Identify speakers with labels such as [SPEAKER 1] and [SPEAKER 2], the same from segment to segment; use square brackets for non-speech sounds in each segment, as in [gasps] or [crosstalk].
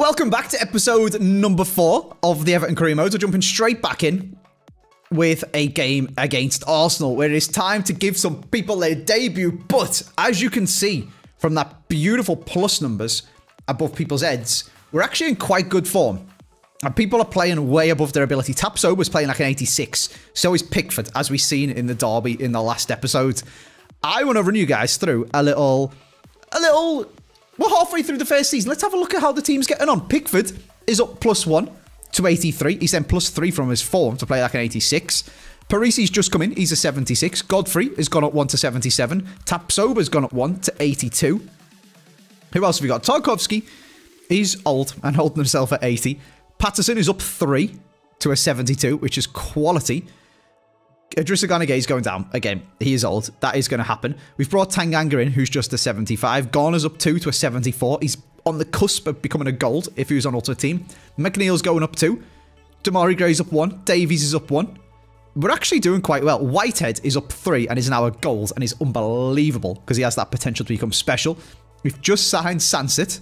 [SPEAKER 1] Welcome back to episode number four of the Everton Career Mode. We're jumping straight back in with a game against Arsenal, where it is time to give some people their debut. But as you can see from that beautiful plus numbers above people's heads, we're actually in quite good form. And people are playing way above their ability. Tapso was playing like an 86. So is Pickford, as we've seen in the derby in the last episode. I want to run you guys through a little, a little. We're halfway through the first season. Let's have a look at how the team's getting on. Pickford is up plus one to 83. He's then plus three from his form to play like an 86. Parisi's just come in. He's a 76. Godfrey has gone up one to 77. Tapsoba's gone up one to 82. Who else have we got? Tarkowski. He's old and holding himself at 80. Patterson is up three to a 72, which is quality. Idrissa is going down. Again, he is old. That is going to happen. We've brought Tanganga in, who's just a 75. Garner's up two to a 74. He's on the cusp of becoming a gold if he was on Ultimate Team. McNeil's going up two. Demarai Gray's up one. Davies is up one. We're actually doing quite well. Whitehead is up three and is now a gold and is unbelievable because he has that potential to become special. We've just signed Sancet.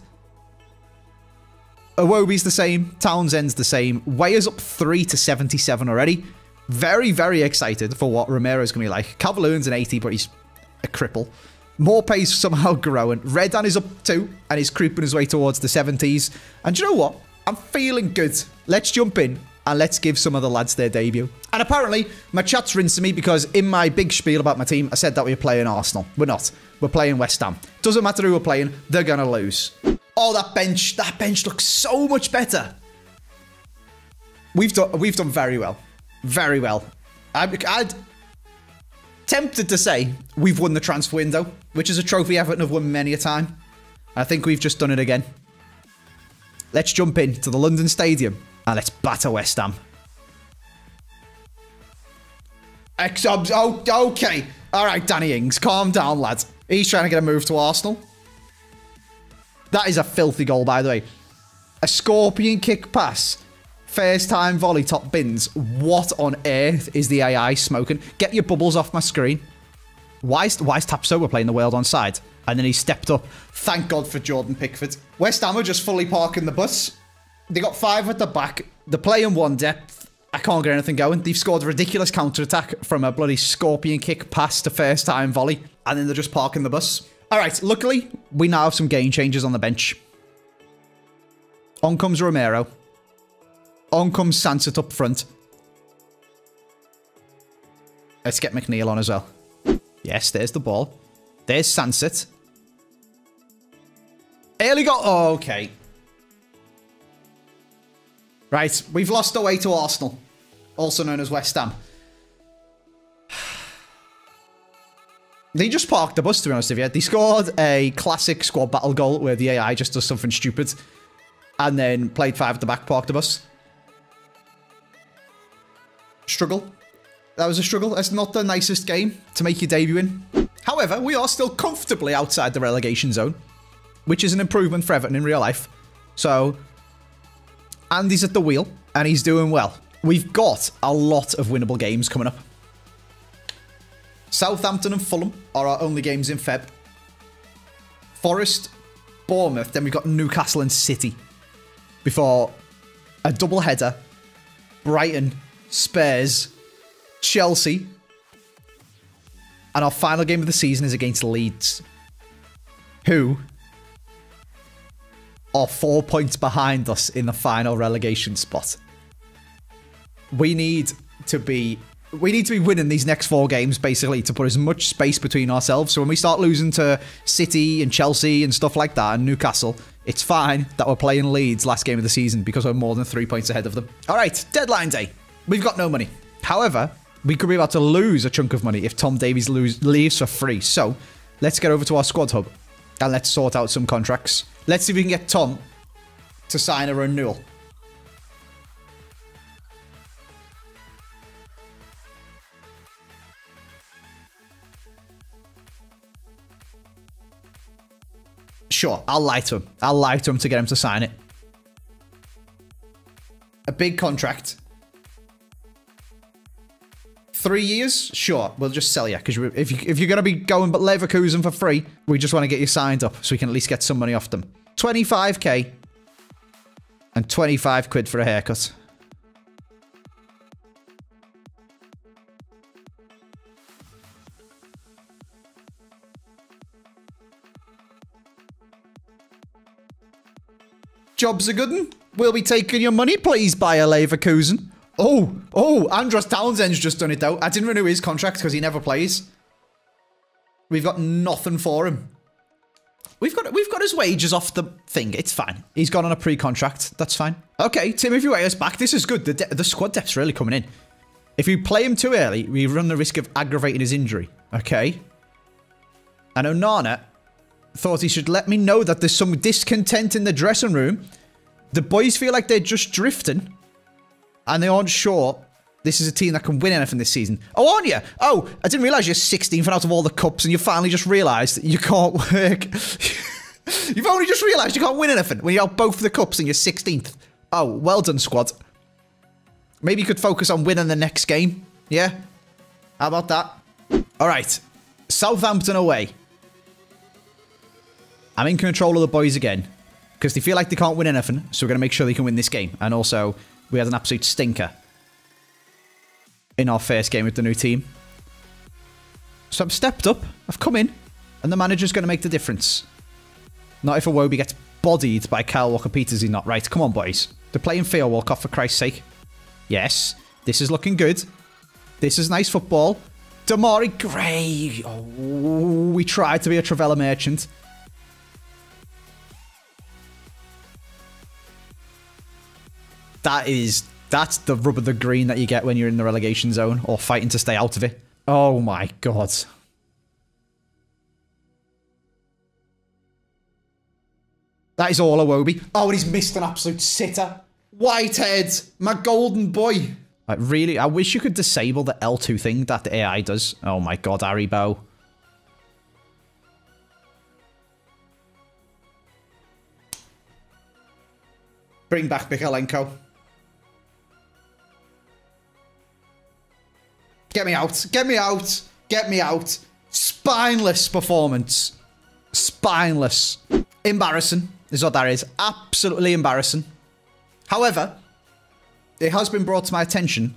[SPEAKER 1] Iwobi's the same. Townsend's the same. Weah's up 3 to 77 already. Very, very excited for what Romero's going to be like. Calvert-Lewin's an 80, but he's a cripple. Maupay's somehow [laughs] growing. Redan is up 2 and he's creeping his way towards the 70s. And you know what? I'm feeling good. Let's jump in and let's give some of the lads their debut. And apparently, my chat's rinsing me because in my big spiel about my team, I said that we were playing Arsenal. We're not. We're playing West Ham. Doesn't matter who we're playing, they're going to lose. Oh, that bench. That bench looks so much better. We've done, we've done very well. Very well. I'm, I'd tempted to say we've won the transfer window, which is a trophy Everton have won many a time. I think we've just done it again. Let's jump in to the London Stadium and let's batter West Ham. Exobs. Oh, oh, okay. All right, Danny Ings, calm down, lads. He's trying to get a move to Arsenal. That is a filthy goal, by the way. A scorpion kick pass. First time volley top bins. What on earth is the AI smoking? Get your bubbles off my screen. Why is, why is Tapsoba playing the world on side? And then he stepped up. Thank God for Jordan Pickford. West Ham are just fully parking the bus. They got five at the back. They're playing one depth. I can't get anything going. They've scored a ridiculous counter-attack from a bloody scorpion kick pass to first time volley. And then they're just parking the bus. All right, luckily, we now have some game changers on the bench. On comes Romero. On comes Sancet up front. Let's get McNeil on as well. Yes, there's the ball. There's Sancet. Early got... Oh, okay. Right, we've lost our way to Arsenal. Also known as West Ham. [sighs] They just parked the bus, to be honest with you. They scored a classic squad battle goal where the AI just does something stupid. And then played five at the back, parked the bus. Struggle. That was a struggle. That's not the nicest game to make your debut in. However, we are still comfortably outside the relegation zone, which is an improvement for Everton in real life. So, Andy's at the wheel, and he's doing well. We've got a lot of winnable games coming up. Southampton and Fulham are our only games in Feb. Forest, Bournemouth, then we've got Newcastle and City. Before a double header, Brighton, Spurs, Chelsea. And our final game of the season is against Leeds. Who are four points behind us in the final relegation spot. We need to be we need to be winning these next four games basically to put as much space between ourselves. So when we start losing to City and Chelsea and stuff like that and Newcastle, it's fine that we're playing Leeds last game of the season because we're more than three points ahead of them. All right, deadline day. We've got no money. However, we could be about to lose a chunk of money if Tom Davies lose, leaves for free. So let's get over to our squad hub and let's sort out some contracts. Let's see if we can get Tom to sign a renewal. Sure, I'll lie to him. I'll lie to him to get him to sign it. A big contract. Three years? Sure, we'll just sell you. Because if, you, if you're going to be going but Leverkusen for free, we just want to get you signed up so we can at least get some money off them. 25k. And 25 quid for a haircut. Job's a good. We'll be taking your money, please, Bayer Leverkusen. Oh, oh, Andros Townsend's just done it though. I didn't renew his contract because he never plays. We've got nothing for him. We've got we've got his wages off the thing. It's fine. He's gone on a pre-contract. That's fine. Okay, Tim, if you Timothy Weah's back. This is good. The, the squad depth's really coming in. If you play him too early, we run the risk of aggravating his injury. Okay. And Onana thought he should let me know that there's some discontent in the dressing room. The boys feel like they're just drifting. And they aren't sure this is a team that can win anything this season. Oh, aren't you? Oh, I didn't realise you're 16th out of all the cups and you finally just realised that you can't work. [laughs] You've only just realised you can't win anything when you have both the cups and you're 16th. Oh, well done, squad. Maybe you could focus on winning the next game. Yeah? How about that? All right. Southampton away. I'm in control of the boys again. Because they feel like they can't win anything. So we're going to make sure they can win this game. And also, we had an absolute stinker in our first game with the new team. So I've stepped up, I've come in, and the manager's going to make the difference. Not if Iwobi gets bodied by Kyle Walker-Peters, he's not right. Come on, boys. They're playing Theo Walcott, for Christ's sake. Yes, this is looking good. This is nice football. Demarai Gray. Oh, we tried to be a Trivela merchant. That is that's the rub of the green that you get when you're in the relegation zone or fighting to stay out of it. Oh my god. That is all Iwobi. Oh, and he's missed an absolute sitter. Whitehead, my golden boy. Like, really, I wish you could disable the L2 thing that the AI does. Oh my god, Aribo. Bring back Mykolenko. Get me out. Get me out. Get me out. Spineless performance. Spineless. Embarrassing is what that is. Absolutely embarrassing. However, it has been brought to my attention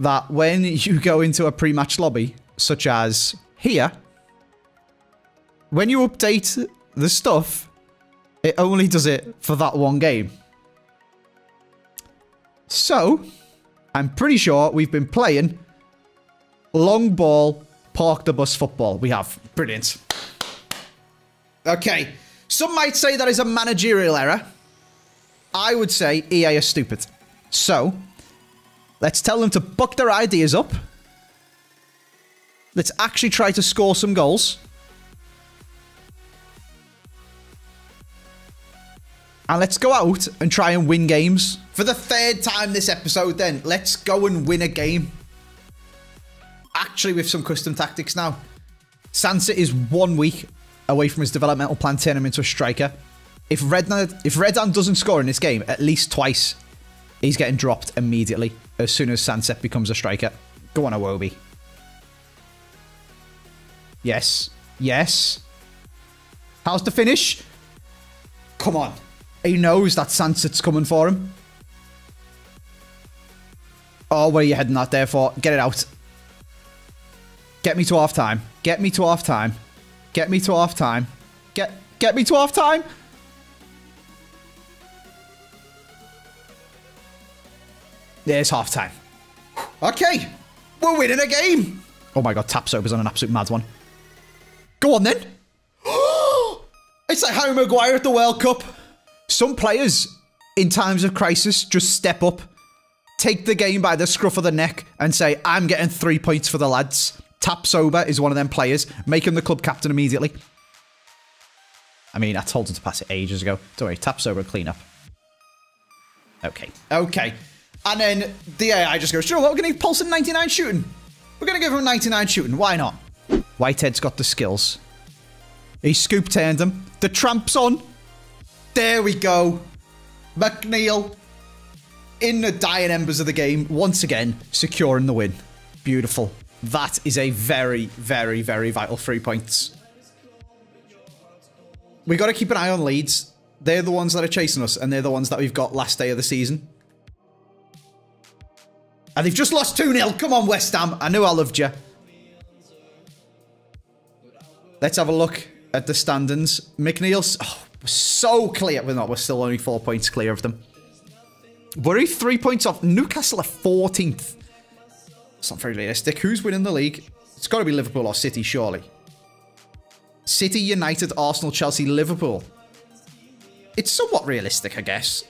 [SPEAKER 1] that when you go into a pre-match lobby, such as here, when you update the stuff, it only does it for that one game. So, I'm pretty sure we've been playing Long ball, park the bus football. We have. Brilliant. Okay. Some might say that is a managerial error. I would say EA is stupid. So, let's tell them to buck their ideas up. Let's actually try to score some goals. And let's go out and try and win games. For the third time this episode then, let's go and win a game actually with some custom tactics now. Sancet is one week away from his developmental plan turning him into a striker. If Redan, if Redan doesn't score in this game at least twice, he's getting dropped immediately as soon as Sancet becomes a striker. Go on, Iwobi. Yes. Yes. How's the finish? Come on. He knows that Sancet's coming for him. Oh, where are you heading that there for? Get it out. Get me to half time. Get me to half time. Get me to half time. Get get me to half time. There's half time. Okay. We're winning a game. Oh my god, Tapsoba's on an absolute mad one. Go on then. [gasps] it's like Harry Maguire at the World Cup. Some players in times of crisis just step up, take the game by the scruff of the neck and say, I'm getting three points for the lads. Tapsoba is one of them players. Make him the club captain immediately. I mean, I told him to pass it ages ago. Don't worry, Tapsoba clean up. Okay. Okay. And then the AI just goes, sure, what, we're going to give Paulson 99 shooting. We're going to give him 99 shooting. Why not? Whitehead's got the skills. He scoop turned him. The tramp's on. There we go. McNeil in the dying embers of the game, once again, securing the win. Beautiful. That is a very, very, very vital three points. We've got to keep an eye on Leeds. They're the ones that are chasing us, and they're the ones that we've got last day of the season. And they've just lost 2-0. Come on, West Ham. I knew I loved you. Let's have a look at the standings. McNeil's oh, so clear. We're not. We're still only four points clear of them. We're three points off. Newcastle are 14th. It's not very realistic. Who's winning the league? It's got to be Liverpool or City, surely. City, United, Arsenal, Chelsea, Liverpool. It's somewhat realistic, I guess.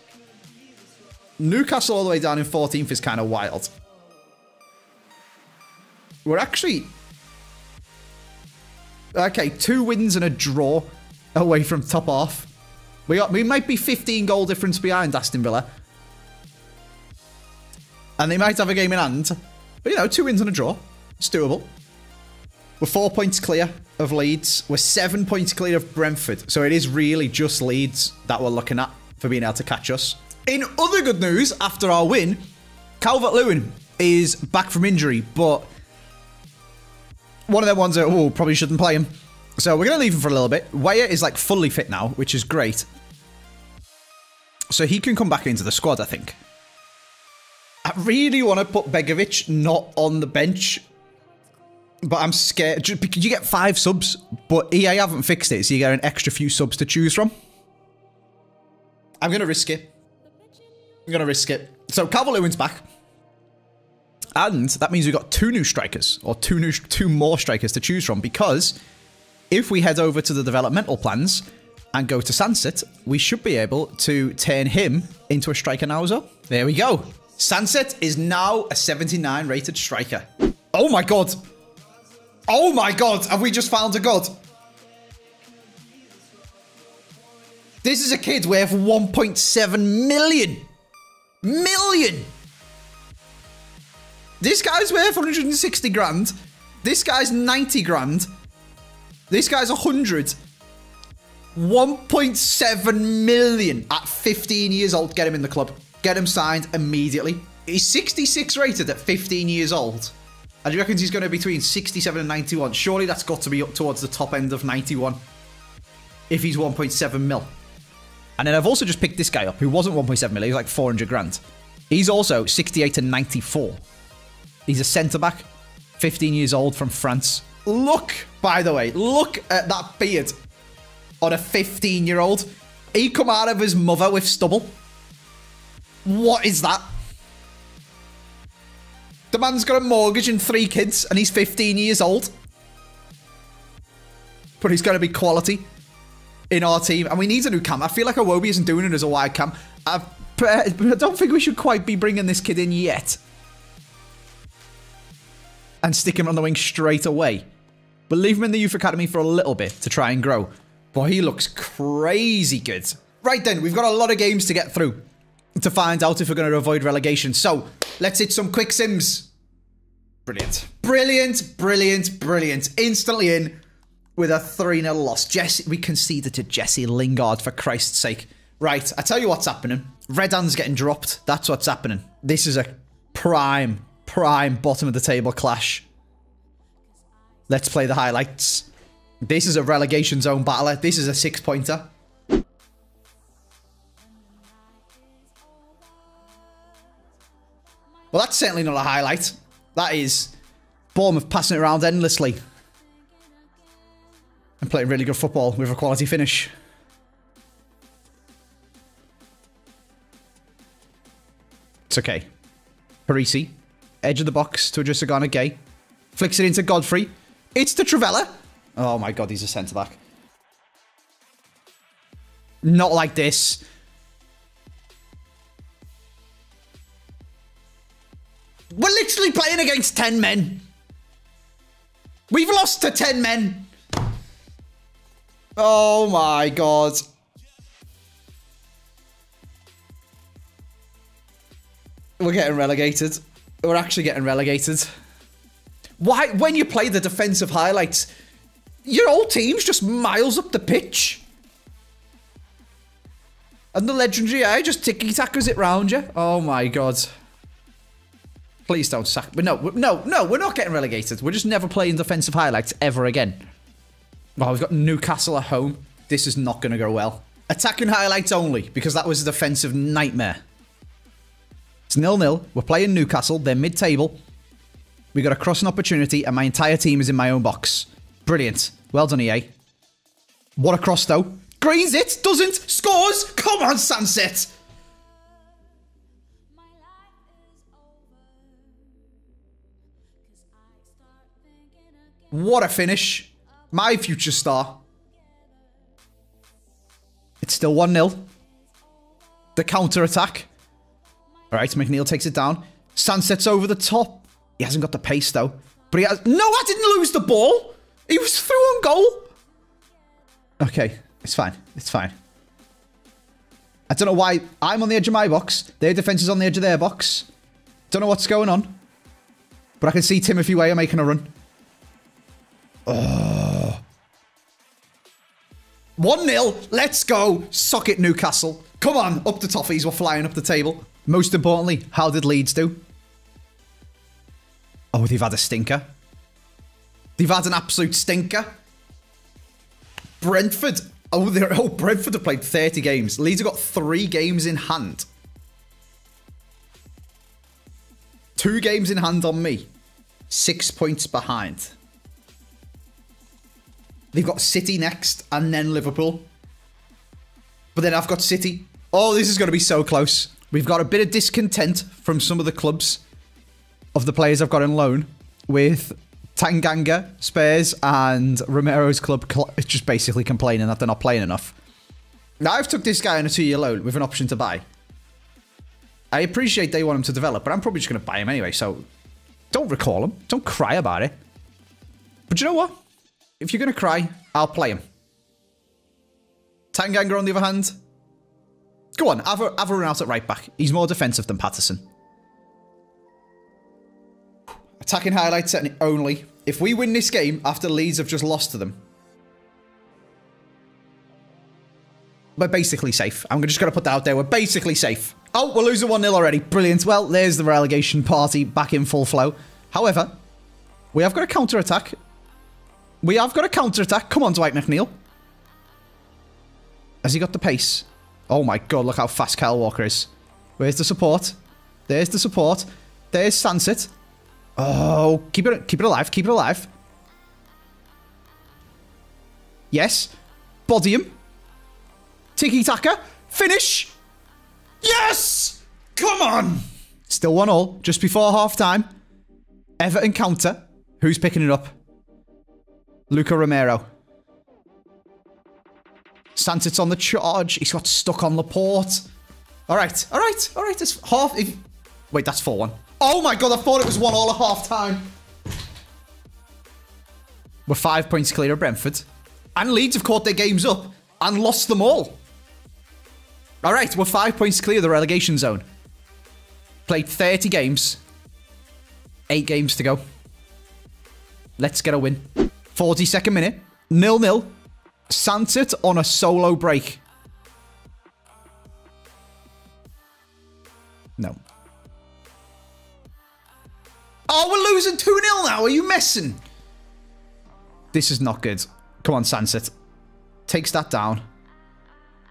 [SPEAKER 1] Newcastle all the way down in 14th is kind of wild. We're actually... Okay, two wins and a draw away from top off. We, got, we might be 15 goal difference behind Aston Villa. And they might have a game in hand. But, you know, two wins and a draw. It's doable. We're four points clear of Leeds. We're seven points clear of Brentford. So it is really just Leeds that we're looking at for being able to catch us. In other good news, after our win, Calvert-Lewin is back from injury, but one of them ones that, oh, probably shouldn't play him. So we're going to leave him for a little bit. Weah is like fully fit now, which is great. So he can come back into the squad, I think. I really want to put Begovic not on the bench. But I'm scared. You get five subs, but EA haven't fixed it, so you get an extra few subs to choose from. I'm going to risk it. I'm going to risk it. So Calvert-Lewin's back. And that means we've got two new strikers, or two new, two more strikers to choose from, because if we head over to the developmental plans and go to Sancet, we should be able to turn him into a striker now well. There we go. Sancet is now a 79 rated striker. Oh my god. Oh my god, have we just found a god? This is a kid worth 1.7 million. Million! This guy's worth 160 grand. This guy's 90 grand. This guy's 100. 1.7 million at 15 years old. Get him in the club. Get him signed immediately. He's 66 rated at 15 years old. And you reckon he's going to be between 67 and 91? Surely that's got to be up towards the top end of 91. If he's 1.7 mil. And then I've also just picked this guy up who wasn't 1.7 mil. He's like 400 grand. He's also 68 to 94. He's a centre back, 15 years old from France. Look, by the way, look at that beard on a 15 year old. He come out of his mother with stubble. What is that? The man's got a mortgage and three kids, and he's 15 years old. But he's going to be quality in our team, and we need a new cam. I feel like Iwobi isn't doing it as a wide cam. I, I don't think we should quite be bringing this kid in yet. And stick him on the wing straight away. But leave him in the youth academy for a little bit to try and grow. Boy, he looks crazy good. Right then, we've got a lot of games to get through to find out if we're going to avoid relegation. So, let's hit some quick sims. Brilliant. Brilliant, brilliant, brilliant. Instantly in with a 3-0 loss. Jesse, we conceded to Jesse Lingard, for Christ's sake. Right, I tell you what's happening. Redan's getting dropped. That's what's happening. This is a prime, prime bottom of the table clash. Let's play the highlights. This is a relegation zone battler. This is a six-pointer. Well, that's certainly not a highlight. That is Bournemouth passing it around endlessly. And playing really good football with a quality finish. It's okay. Parisi. Edge of the box to Idrissa Gana Gueye. Flicks it into Godfrey. It's to Trivela. Oh my god, he's a centre-back. Not like this. We're literally playing against 10 men. We've lost to 10 men. Oh my god. We're getting relegated. We're actually getting relegated. Why, when you play the defensive highlights, your whole team's just miles up the pitch. And the legendary eye just ticky-tackers it round you. Oh my god. Please don't sack. But no, no, no, we're not getting relegated. We're just never playing defensive highlights ever again. Well, we've got Newcastle at home. This is not going to go well. Attacking highlights only, because that was a defensive nightmare. It's nil-nil. We're playing Newcastle. They're mid-table. We got a crossing opportunity, and my entire team is in my own box. Brilliant. Well done, EA. What a cross, though. Greens it, doesn't, scores! Come on, Sancet! What a finish. My future star. It's still 1-0. The counter-attack. All right, McNeil takes it down. Sancet's over the top. He hasn't got the pace, though. But he has... No, I didn't lose the ball. He was through on goal. Okay, it's fine. It's fine. I don't know why I'm on the edge of my box. Their defense is on the edge of their box. Don't know what's going on. But I can see Timothy Weah making a run. Oh. 1-0. Let's go. Suck it, Newcastle. Come on. Up the toffees. We're flying up the table. Most importantly, how did Leeds do? Oh, they've had a stinker. They've had an absolute stinker. Brentford. Oh, they're, oh, Brentford have played 30 games. Leeds have got three games in hand. Two games in hand on me. Six points behind. They've got City next and then Liverpool. But then I've got City. Oh, this is going to be so close. We've got a bit of discontent from some of the clubs of the players I've got on loan with Tanganga, Spurs, and Romero's club just basically complaining that they're not playing enough. Now I've took this guy on a two-year loan with an option to buy. I appreciate they want him to develop, but I'm probably just going to buy him anyway, so don't recall him. Don't cry about it. But you know what? If you're going to cry, I'll play him. Tanganga, on the other hand, go on, have a, have a run out at right back. He's more defensive than Patterson. Attacking highlights only. If we win this game after Leeds have just lost to them, we're basically safe. I'm just going to put that out there. We're basically safe. Oh, we're losing 1-0 already. Brilliant. Well, there's the relegation party back in full flow. However, we have got a counter-attack we have got a counter-attack. Come on, Dwight McNeil. Has he got the pace? Oh my god, look how fast Kyle Walker is. Where's the support? There's the support. There's Sancet. Oh, keep it keep it alive, keep it alive. Yes. Body him. Tiki-taka. Finish. Yes! Come on! Still one all, just before half time. Everton counter. Who's picking it up? Luca Romero. Santos on the charge. He's got stuck on Laporte. All right, all right, all right. It's half. If, wait, that's 4 1. Oh my god, I thought it was 1 all at half time. We're five points clear of Brentford. And Leeds have caught their games up and lost them all. All right, we're five points clear of the relegation zone. Played 30 games. Eight games to go. Let's get a win. 42nd minute. Nil-nil. Sancet on a solo break. No. Oh, we're losing 2-0 now. Are you messing? This is not good. Come on, Sancet. Takes that down.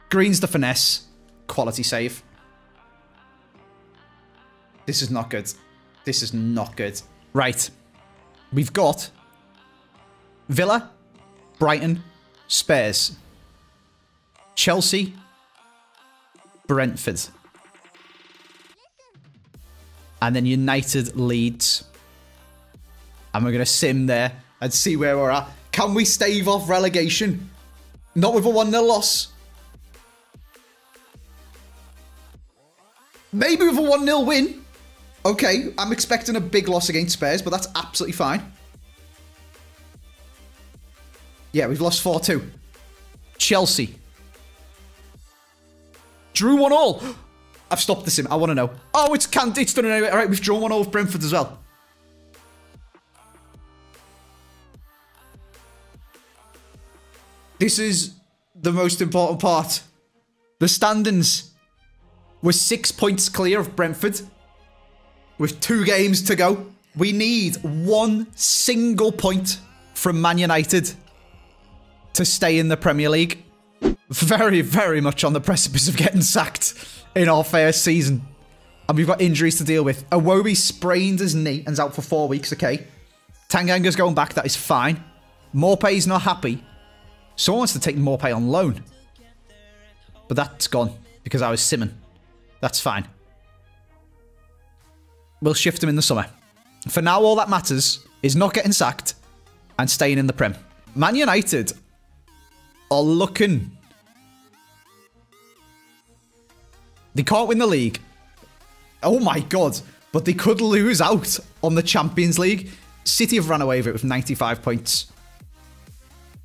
[SPEAKER 1] Green's the finesse. Quality save. This is not good. This is not good. Right. We've got Villa, Brighton, Spurs, Chelsea, Brentford. And then United Leeds. And we're going to sim there and see where we're at. Can we stave off relegation? Not with a 1-0 loss. Maybe with a 1-0 win. Okay, I'm expecting a big loss against Spurs, but that's absolutely fine. Yeah, we've lost 4-2. Chelsea. Drew one all. [gasps] I've stopped the sim. I want to know. Oh, it's can't. It's done anyway. All right, we've drawn one all with Brentford as well. This is the most important part. The standings. We're six points clear of Brentford. With two games to go. We need one single point from Man United to stay in the Premier League. very, very much on the precipice of getting sacked in our first season. And we've got injuries to deal with. Iwobi sprained his knee and's out for four weeks, okay? Tanganga's going back, that is fine. Maupay's not happy. Someone wants to take Maupay on loan. But that's gone because I was simming. That's fine. We'll shift him in the summer. For now, all that matters is not getting sacked and staying in the Prem. Man United are looking. They can't win the league. Oh my god. But they could lose out on the Champions League. City have run away with it with 95 points.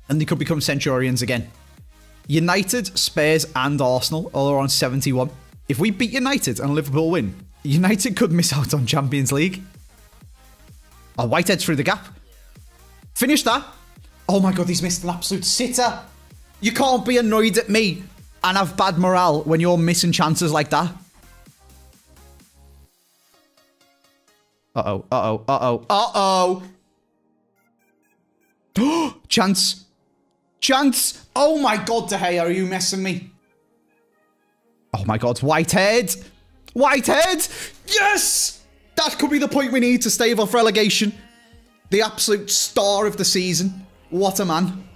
[SPEAKER 1] And they could become Centurions again. United, Spurs, and Arsenal all are on 71. If we beat United and Liverpool win, United could miss out on Champions League. Oh, Whitehead's through the gap. Finish that. Oh my god, he's missed an absolute sitter. You can't be annoyed at me and have bad morale when you're missing chances like that. Uh-oh, uh-oh, uh-oh, uh-oh. [gasps] Chance. Chance. Oh my god, De Gea, are you messing me? Oh my god, Whitehead. Whitehead. Yes! That could be the point we need to stave off relegation. The absolute star of the season. What a man.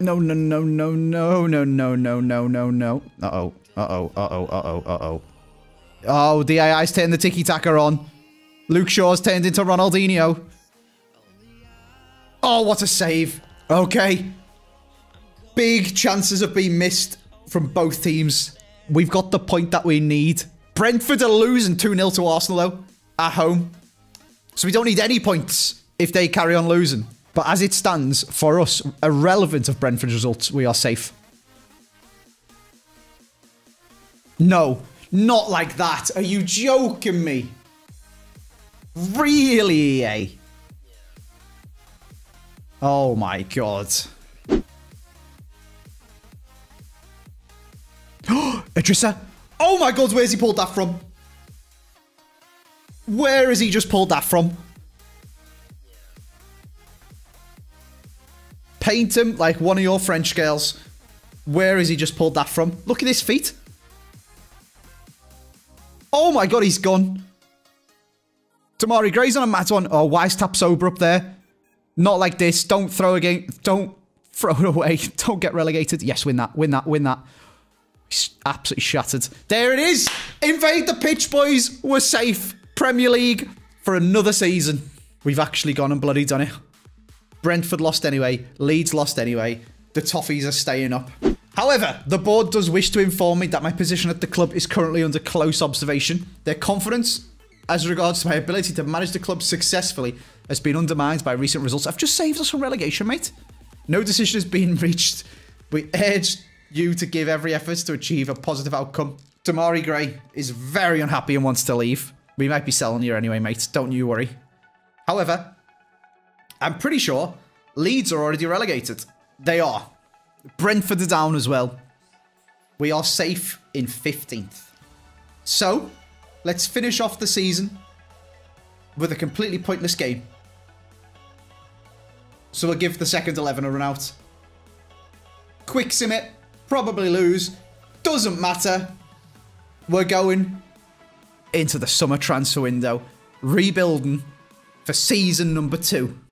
[SPEAKER 1] No, no, no, no, no, no, no, no, no, no, no. Uh-oh, uh-oh, uh-oh, uh-oh, uh-oh. Oh, the AI's turned the tiki-taka on. Luke Shaw's turned into Ronaldinho. Oh, what a save. Okay. Big chances have been missed from both teams. We've got the point that we need. Brentford are losing 2-0 to Arsenal, though, at home. So we don't need any points if they carry on losing. But as it stands, for us, irrelevant of Brentford's results, we are safe. No, not like that. Are you joking me? Really, EA? Oh my god. [gasps] Idrissa? Oh my god, where's he pulled that from? Where has he just pulled that from? Paint him like one of your French girls. Where has he just pulled that from? Look at his feet. Oh my god, he's gone. Demarai Gray's on a mat one. Oh, Wise Tapsoba up there. Not like this. Don't throw again. Don't throw it away. [laughs] Don't get relegated. Yes, win that. Win that. Win that. He's absolutely shattered. There it is. Invade the pitch, boys. We're safe. Premier League for another season. We've actually gone and bloody done it. Brentford lost anyway. Leeds lost anyway. The Toffees are staying up. However, the board does wish to inform me that my position at the club is currently under close observation. Their confidence as regards to my ability to manage the club successfully has been undermined by recent results. I've just saved us from relegation, mate. No decision has been [laughs] reached. We urge you to give every effort to achieve a positive outcome. Demarai Gray is very unhappy and wants to leave. We might be selling you anyway, mate. Don't you worry. However, I'm pretty sure Leeds are already relegated. They are. Brentford are down as well. We are safe in 15th. So, let's finish off the season with a completely pointless game. So we'll give the second 11 a run out. Quick sim it. Probably lose. Doesn't matter. We're going into the summer transfer window. Rebuilding for season number two.